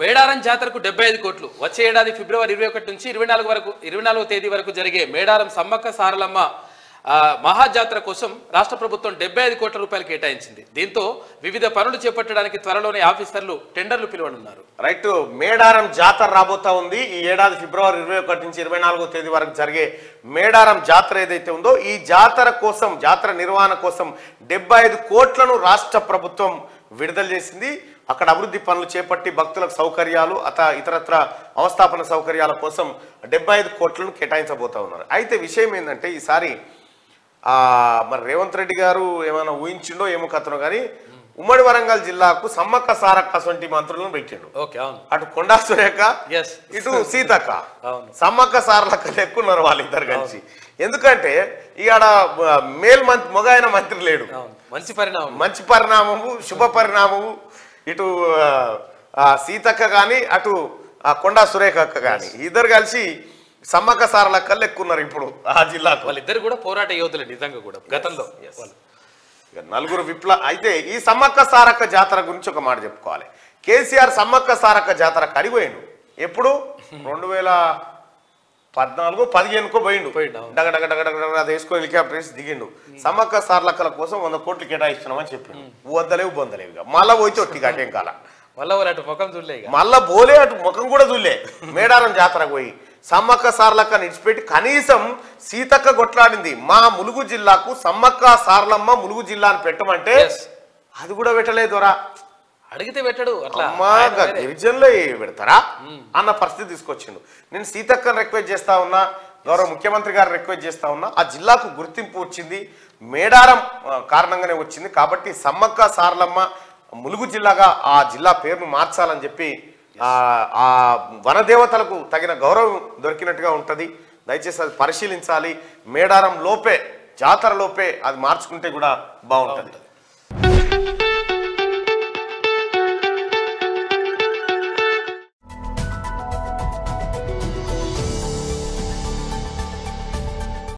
మేడారం జాతరకు డెబ్బై ఐదు కోట్లు. వచ్చే ఏడాది ఫిబ్రవరి ఇరవై ఒకటి నుంచి ఇరవై నాలుగు వరకు ఇరవై నాలుగో తేదీ వరకు జరిగే మేడారం సమ్మక్క సారలమ్మ మహాజాతర కోసం రాష్ట్ర ప్రభుత్వం డెబ్బై ఐదు కోట్ల రూపాయలు కేటాయించింది. దీంతో వివిధ పనులు చేపట్టడానికి త్వరలోనే ఆఫీసర్లు టెండర్లు పిలువనున్నారు. రైట్ మేడారం జాతర రాబోతా ఉంది. ఈ ఏడాది ఫిబ్రవరి ఇరవై ఒకటి నుంచి ఇరవై నాలుగో తేదీ వరకు జరిగే మేడారం జాతర ఏదైతే ఉందో ఈ జాతర కోసం జాతర నిర్వహణ కోసం డెబ్బై ఐదు కోట్లను రాష్ట్ర ప్రభుత్వం విడుదల చేసింది. అక్కడ అభివృద్ధి పనులు చేపట్టి భక్తులకు సౌకర్యాలు అత ఇతరత్ర అవస్థాపన సౌకర్యాల కోసం డెబ్బై ఐదు కోట్లను కేటాయించబోతా ఉన్నారు. అయితే విషయం ఏంటంటే ఈసారి ఆ, మరి రేవంత్ రెడ్డి గారు ఏమైనా ఊహించిండో ఏమో కథనో కానీ ఉమ్మడి వరంగల్ జిల్లాకు సమ్మక్క సారక్క వంటి మంత్రులను పెట్టిండు. ఓకే అవును. అటు కొండా సురేఖ. ఇటు సీతక్క. సమ్మక్క సారలక్క లెక్కున్నారు వాళ్ళిద్దరు కలిసి. ఎందుకంటే ఇవాడ మేల్ మంత్రి మొగాయన మంత్రి లేడు. మంచి పరిణామం. మంచి పరిణామము శుభ పరిణామము ఇటు సీతక్క కానీ అటు ఆ కొండా సురేఖ అక్క కానీ ఇద్దరు కలిసి సమ్మక్క సారలక్క లెక్కున్నారు ఇప్పుడు ఆ జిల్లాకు. వాళ్ళిద్దరు కూడా పోరాట యోధులే నిజంగా కూడా గతంలో. నలుగురు విప్ల అయితే ఈ సమ్మక్క సారక్క జాతర గురించి ఒక మాట చెప్పుకోవాలి. కేసీఆర్ సమ్మక్క సారక్క జాతర కడిపోయిండు ఎప్పుడు? రెండు వేల పద్నాలుగు పదిహేనుకో పోయిండు. డగ డగ డగ డగ అది వేసుకొని హెలికాప్టర్ వేసి దిగిండు సమ్మక్క సార్లక్కల కోసం వంద కోట్లు కేటాయిస్తున్నామని చెప్పిండు. వద్దలేవు బొందలేవు ఇక. మళ్ళా పోయితే ఒట్టి గట్టేం కాల. మళ్ళా అటు ముఖం చూడలే మళ్ళా బోలే అటు ముఖం కూడా చూలే మేడారం జాతరకు పోయి సమ్మక్క సార్లక్క నిడిచిపెట్టి కనీసం సీతక్క కొట్లాడింది. మా ములుగు జిల్లాకు సమ్మక్క సార్లమ్మ ములుగు జిల్లా అని పెట్టమంటే. అది కూడా పెట్టలేదురా అడిగితే పెట్టడు అట్లా. గిరిజనులే పెడతారా? అన్న పరిస్థితి తీసుకొచ్చిండు. నేను సీతక్కని రిక్వెస్ట్ చేస్తా ఉన్నా గౌరవ ముఖ్యమంత్రి గారు రిక్వెస్ట్ చేస్తా ఉన్నా ఆ జిల్లాకు గుర్తింపు వచ్చింది మేడారం కారణంగానే వచ్చింది. కాబట్టి సమ్మక్క సారలమ్మ ములుగు జిల్లాగా ఆ జిల్లా పేరును మార్చాలని చెప్పి ఆ ఆ వనదేవతలకు తగిన గౌరవం దొరికినట్టుగా ఉంటది. దయచేసి అది పరిశీలించాలి. మేడారం లోపే జాతర లోపే అది మార్చుకుంటే కూడా బాగుంటుంది.